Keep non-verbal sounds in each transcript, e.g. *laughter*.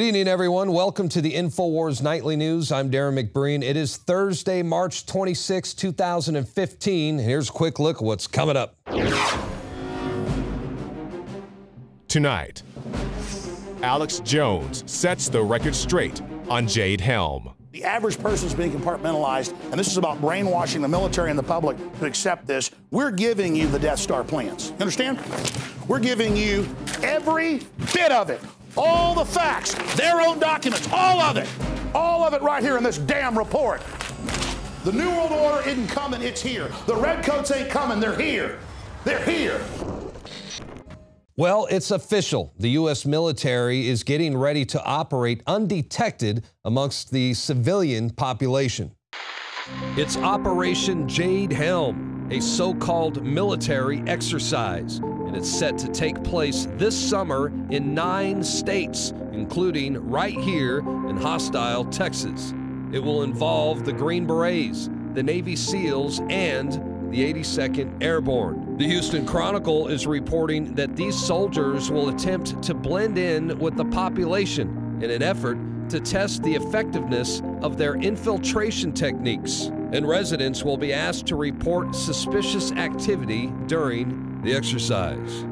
Good evening, everyone. Welcome to the InfoWars Nightly News. I'm Darrin McBreen. It is Thursday, March 26, 2015. Here's a quick look at what's coming up. Tonight, Alex Jones sets the record straight on Jade Helm. The average person is being compartmentalized, and this is about brainwashing the military and the public to accept this. We're giving you the Death Star plans. Understand? We're giving you every bit of it. All the facts, their own documents, all of it. All of it right here in this damn report. The New World Order isn't coming, it's here. The Redcoats ain't coming, they're here. They're here. Well, it's official. The U.S. military is getting ready to operate undetected amongst the civilian population. It's Operation Jade Helm, a so called military exercise and it's set to take place this summer in nine states, including right here in hostile Texas. It will involve the Green Berets, the Navy SEALs, and the 82nd Airborne. The Houston Chronicle is reporting that these soldiers will attempt to blend in with the population in an effort to test the effectiveness of their infiltration techniques. And residents will be asked to report suspicious activity during the exercise.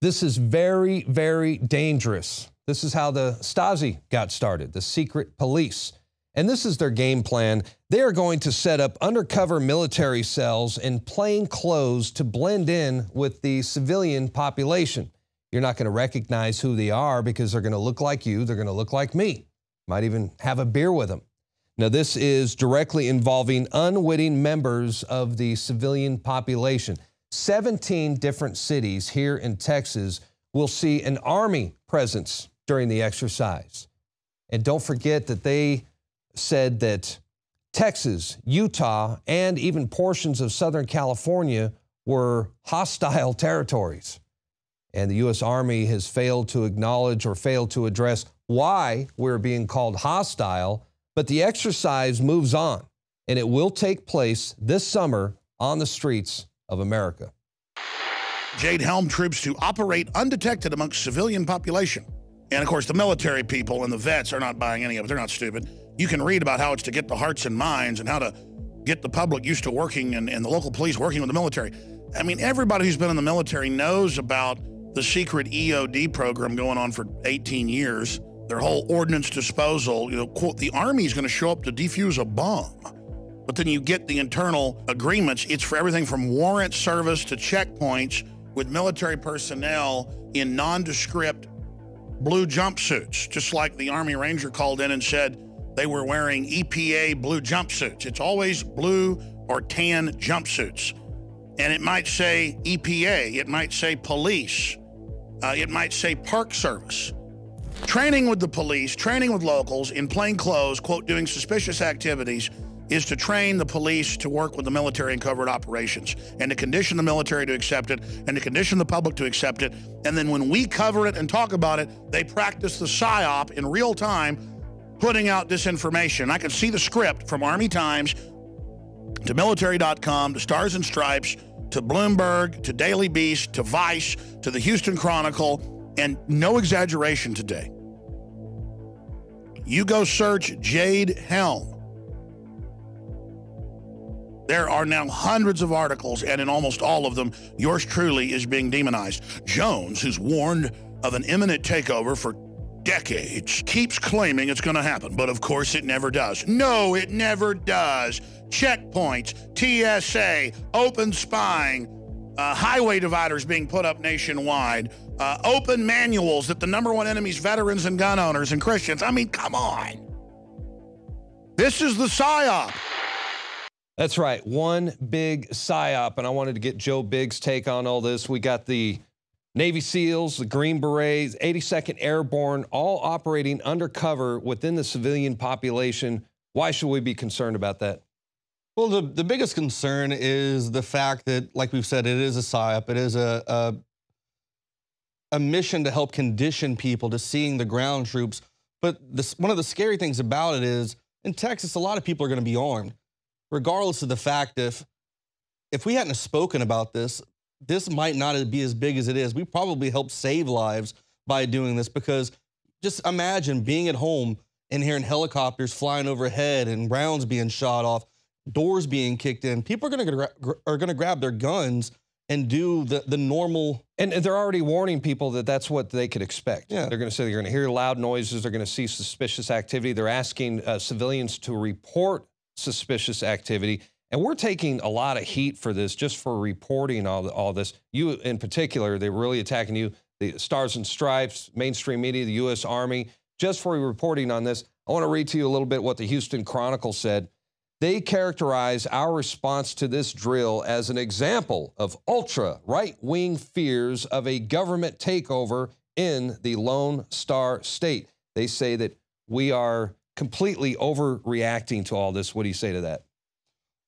This is very, very dangerous. This is how the Stasi got started, the secret police. And this is their game plan. They are going to set up undercover military cells in plain clothes to blend in with the civilian population. You're not going to recognize who they are because they're going to look like you, they're going to look like me. Might even have a beer with them. Now, this is directly involving unwitting members of the civilian population. 17 different cities here in Texas will see an Army presence during the exercise. And don't forget that they said that Texas, Utah, and even portions of Southern California were hostile *laughs* territories. And the U.S. Army has failed to acknowledge or failed to address why we're being called hostile but the exercise moves on, and it will take place this summer on the streets of America. Jade Helm troops to operate undetected amongst civilian population. And of course, the military people and the vets are not buying any of it. They're not stupid. You can read about how it's to get the hearts and minds and how to get the public used to working and, and the local police working with the military. I mean, everybody who's been in the military knows about the secret EOD program going on for 18 years their whole ordnance disposal, you know, quote, the army is going to show up to defuse a bomb. But then you get the internal agreements. It's for everything from warrant service to checkpoints with military personnel in nondescript blue jumpsuits, just like the Army Ranger called in and said they were wearing EPA blue jumpsuits. It's always blue or tan jumpsuits. And it might say EPA, it might say police, uh, it might say Park Service. Training with the police, training with locals in plain clothes, quote, doing suspicious activities is to train the police to work with the military in covert operations and to condition the military to accept it and to condition the public to accept it. And then when we cover it and talk about it, they practice the PSYOP in real time, putting out disinformation. I can see the script from Army Times to military.com to Stars and Stripes to Bloomberg to Daily Beast to Vice to the Houston Chronicle and no exaggeration today. You go search Jade Helm. There are now hundreds of articles, and in almost all of them, yours truly is being demonized. Jones, who's warned of an imminent takeover for decades, keeps claiming it's going to happen, but of course it never does. No, it never does. Checkpoints, TSA, open spying, uh, highway dividers being put up nationwide, uh, open manuals that the number one enemy's veterans and gun owners and Christians. I mean, come on. This is the PSYOP. That's right. One big PSYOP. And I wanted to get Joe Biggs' take on all this. We got the Navy SEALs, the Green Berets, 82nd Airborne, all operating undercover within the civilian population. Why should we be concerned about that? Well, the, the biggest concern is the fact that, like we've said, it is a PSYOP. It is a, a, a mission to help condition people to seeing the ground troops. But this, one of the scary things about it is, in Texas, a lot of people are going to be armed, regardless of the fact if if we hadn't spoken about this, this might not be as big as it is. We probably help save lives by doing this because just imagine being at home and hearing helicopters flying overhead and rounds being shot off, doors being kicked in. People are going to are going to grab their guns and do the the normal. And they're already warning people that that's what they could expect. Yeah. They're going to say they're going to hear loud noises. They're going to see suspicious activity. They're asking uh, civilians to report suspicious activity. And we're taking a lot of heat for this, just for reporting all, all this. You, in particular, they're really attacking you. The Stars and Stripes, mainstream media, the U.S. Army, just for reporting on this. I want to read to you a little bit what the Houston Chronicle said. They characterize our response to this drill as an example of ultra right wing fears of a government takeover in the Lone Star State. They say that we are completely overreacting to all this. What do you say to that?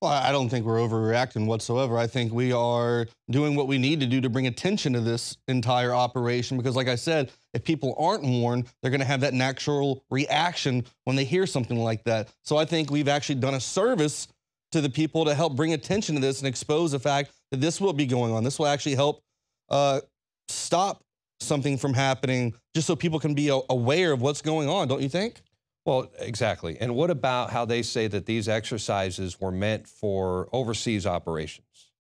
Well, I don't think we're overreacting whatsoever. I think we are doing what we need to do to bring attention to this entire operation because, like I said, if people aren't warned, they're going to have that natural reaction when they hear something like that. So I think we've actually done a service to the people to help bring attention to this and expose the fact that this will be going on. This will actually help uh, stop something from happening just so people can be aware of what's going on, don't you think? Well, exactly. And what about how they say that these exercises were meant for overseas operations?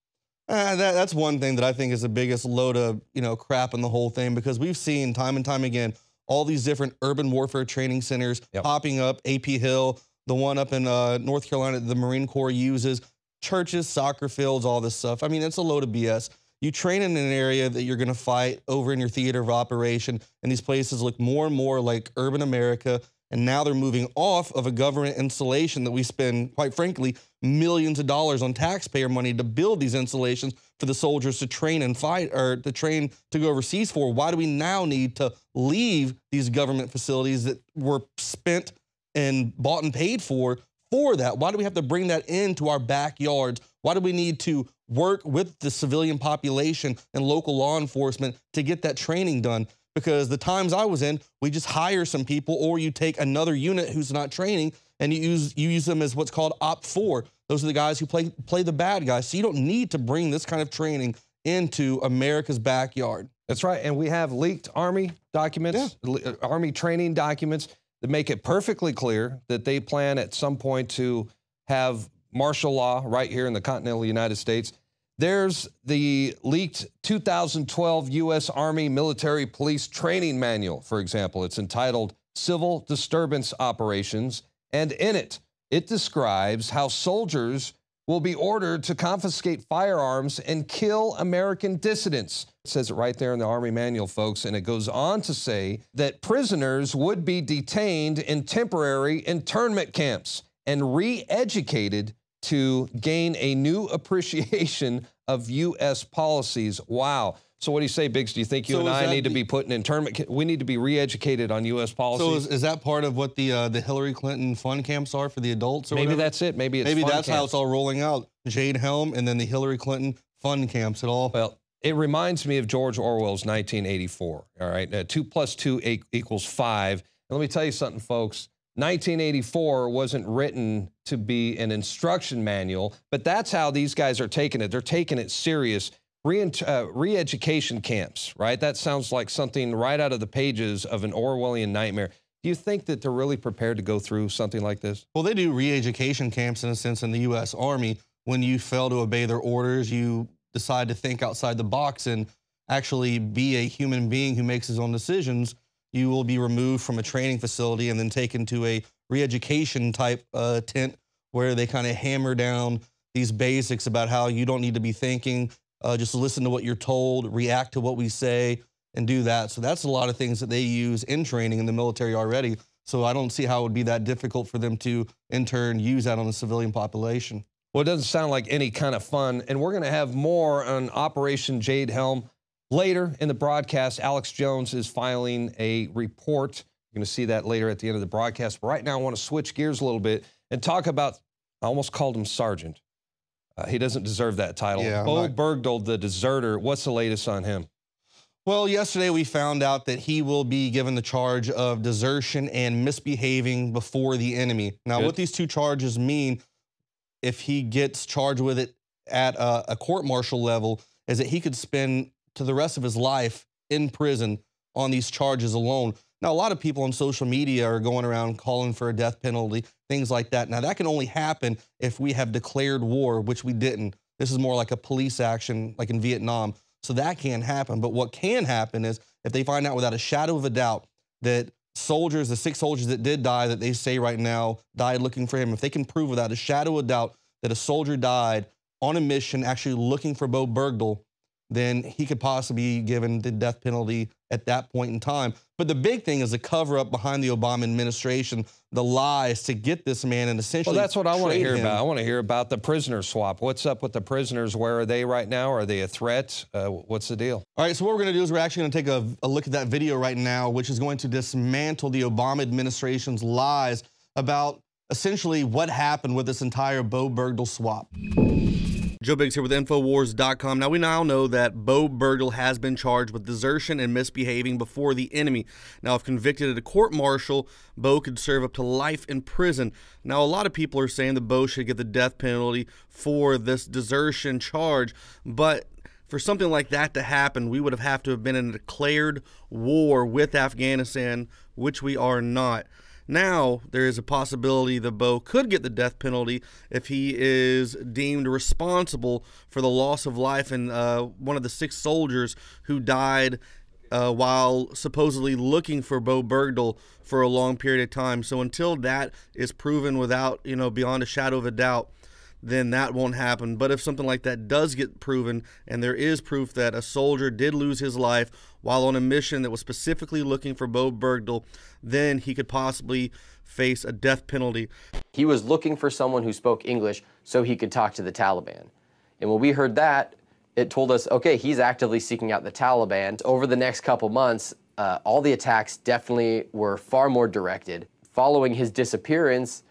Uh, that, that's one thing that I think is the biggest load of you know crap in the whole thing because we've seen time and time again all these different urban warfare training centers yep. popping up. AP Hill, the one up in uh, North Carolina, the Marine Corps uses churches, soccer fields, all this stuff. I mean, it's a load of BS. You train in an area that you're going to fight over in your theater of operation, and these places look more and more like urban America and now they're moving off of a government installation that we spend, quite frankly, millions of dollars on taxpayer money to build these installations for the soldiers to train and fight or to train to go overseas for. Why do we now need to leave these government facilities that were spent and bought and paid for for that? Why do we have to bring that into our backyards? Why do we need to work with the civilian population and local law enforcement to get that training done? Because the times I was in, we just hire some people or you take another unit who's not training and you use you use them as what's called OPFOR. Those are the guys who play play the bad guys. So you don't need to bring this kind of training into America's backyard. That's right. And we have leaked Army documents, yeah. Uh, Army training documents that make it perfectly clear that they plan at some point to have martial law right here in the continental United States. There's the leaked 2012 U.S. Army Military Police Training Manual, for example. It's entitled Civil Disturbance Operations, and in it, it describes how soldiers will be ordered to confiscate firearms and kill American dissidents. It says it right there in the Army manual, folks, and it goes on to say that prisoners would be detained in temporary internment camps and re educated to gain a new *laughs* appreciation of U.S. policies. Wow. So what do you say, Biggs? Do you think you so and I need the, to be put in internment? We need to be re-educated on U.S. policies. So is, is that part of what the uh, the Hillary Clinton fun camps are for the adults? Maybe whatever? that's it. Maybe it's maybe that's camps. how it's all rolling out. Jade Helm and then the Hillary Clinton fun camps at all. Well, it reminds me of George Orwell's 1984. All right, uh, two plus two equals five. And let me tell you something, folks. 1984 wasn't written to be an instruction manual, but that's how these guys are taking it. They're taking it serious. Re, uh, education camps, right? That sounds like something right out of the pages of an Orwellian nightmare. Do you think that they're really prepared to go through something like this? Well, they do re-education camps in a sense in the U.S. Army. When you fail to obey their orders, you decide to think outside the box and actually be a human being who makes his own decisions you will be removed from a training facility and then taken to a re-education type uh, tent where they kind of hammer down these basics about how you don't need to be thinking, uh, just listen to what you're told, react to what we say, and do that. So that's a lot of things that they use in training in the military already. So I don't see how it would be that difficult for them to in turn use that on the civilian population. Well, it doesn't sound like any kind of fun. And we're going to have more on Operation Jade Helm Later in the broadcast, Alex Jones is filing a report. You're going to see that later at the end of the broadcast. But right now, I want to switch gears a little bit and talk about, I almost called him Sergeant. Uh, he doesn't deserve that title. Yeah, Bowe like, Bergdahl, the deserter, what's the latest on him? Well, yesterday we found out that he will be given the charge of desertion and misbehaving before the enemy. Now, Good. what these two charges mean, if he gets charged with it at a, a court martial level, is that he could spend to the rest of his life in prison on these charges alone. Now, a lot of people on social media are going around calling for a death penalty, things like that. Now, that can only happen if we have declared war, which we didn't. This is more like a police action, like in Vietnam. So that can't happen. But what can happen is if they find out without a shadow of a doubt that soldiers, the six soldiers that did die, that they say right now died looking for him, if they can prove without a shadow of doubt that a soldier died on a mission actually looking for Bowe Bergdahl, then he could possibly be given the death penalty at that point in time. But the big thing is the cover up behind the Obama administration, the lies to get this man and essentially. Well, that's what I want to hear him. about. I want to hear about the prisoner swap. What's up with the prisoners? Where are they right now? Are they a threat? Uh, what's the deal? All right, so what we're going to do is we're actually going to take a, a look at that video right now, which is going to dismantle the Obama administration's lies about essentially what happened with this entire Bowe Bergdahl swap. Joe Biggs here with Infowars.com. Now, we now know that Bowe Bergdahl has been charged with desertion and misbehaving before the enemy. Now, if convicted at a court martial, Bowe could serve up to life in prison. Now, a lot of people are saying that Bowe should get the death penalty for this desertion charge, but for something like that to happen, we would have have to have been in a declared war with Afghanistan, which we are not. Now, there is a possibility that Bowe could get the death penalty if he is deemed responsible for the loss of life in uh, one of the six soldiers who died uh, while supposedly looking for Bowe Bergdahl for a long period of time. So until that is proven without, you know, beyond a shadow of a doubt, then that won't happen. But if something like that does get proven, and there is proof that a soldier did lose his life while on a mission that was specifically looking for Bowe Bergdahl, then he could possibly face a death penalty. He was looking for someone who spoke English so he could talk to the Taliban. And when we heard that, it told us, okay, he's actively seeking out the Taliban. Over the next couple months, uh, all the attacks definitely were far more directed. Following his disappearance,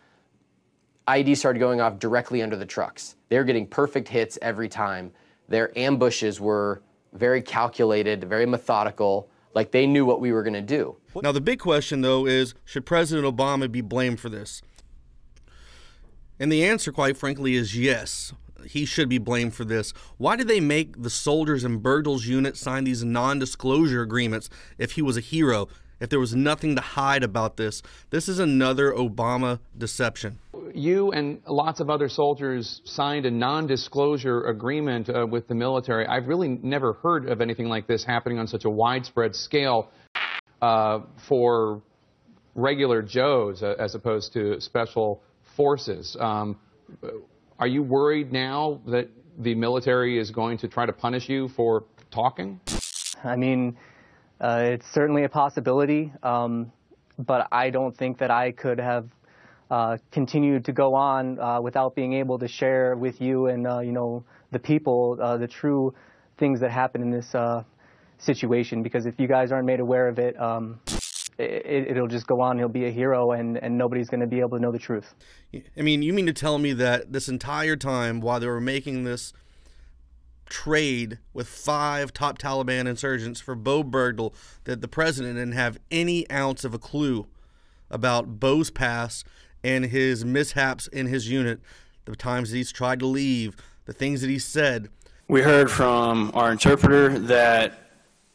IED started going off directly under the trucks. They were getting perfect hits every time. Their ambushes were very calculated, very methodical, like they knew what we were going to do. Now, the big question, though, is should President Obama be blamed for this? And the answer, quite frankly, is yes. He should be blamed for this. Why did they make the soldiers in Bergdahl's unit sign these non disclosure agreements if he was a hero? If there was nothing to hide about this? This is another Obama deception you and lots of other soldiers signed a non-disclosure agreement uh, with the military. I've really never heard of anything like this happening on such a widespread scale uh, for regular Joes uh, as opposed to special forces. Um, are you worried now that the military is going to try to punish you for talking? I mean, uh, it's certainly a possibility, um, but I don't think that I could have uh, continue to go on uh, without being able to share with you and uh, you know the people uh, the true things that happen in this uh, situation. Because if you guys aren't made aware of it, um, it, will just go on. He'll be a hero, and, and nobody's going to be able to know the truth. I mean, you mean to tell me that this entire time while they were making this trade with five top Taliban insurgents for Bowe Bergdahl, that the president didn't have any ounce of a clue about Bowe's past and his mishaps in his unit, the times that he's tried to leave, the things that he said. We heard from our interpreter that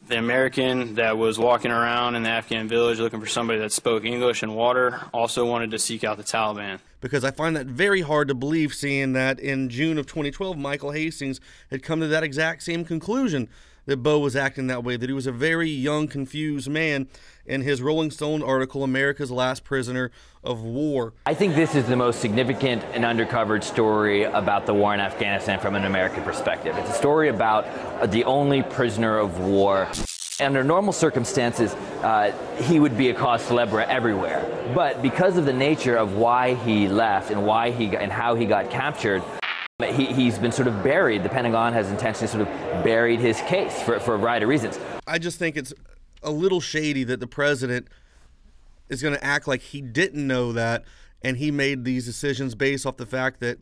the American that was walking around in the Afghan village looking for somebody that spoke English and water also wanted to seek out the Taliban. Because I find that very hard to believe, seeing that in June of 2012, Michael Hastings had come to that exact same conclusion that Bowe was acting that way, that he was a very young, confused man. In his Rolling Stone article, America's Last Prisoner of War. I think this is the most significant and undercovered story about the war in Afghanistan from an American perspective. It's a story about the only prisoner of war. Under normal circumstances, uh, he would be a cause celebre everywhere. But because of the nature of why he left and why he and how he got captured, he, has been sort of buried. The Pentagon has intentionally sort of buried his case for, for a variety of reasons. I just think it's a little shady that the president is going to act like he didn't know that and he made these decisions based off the fact that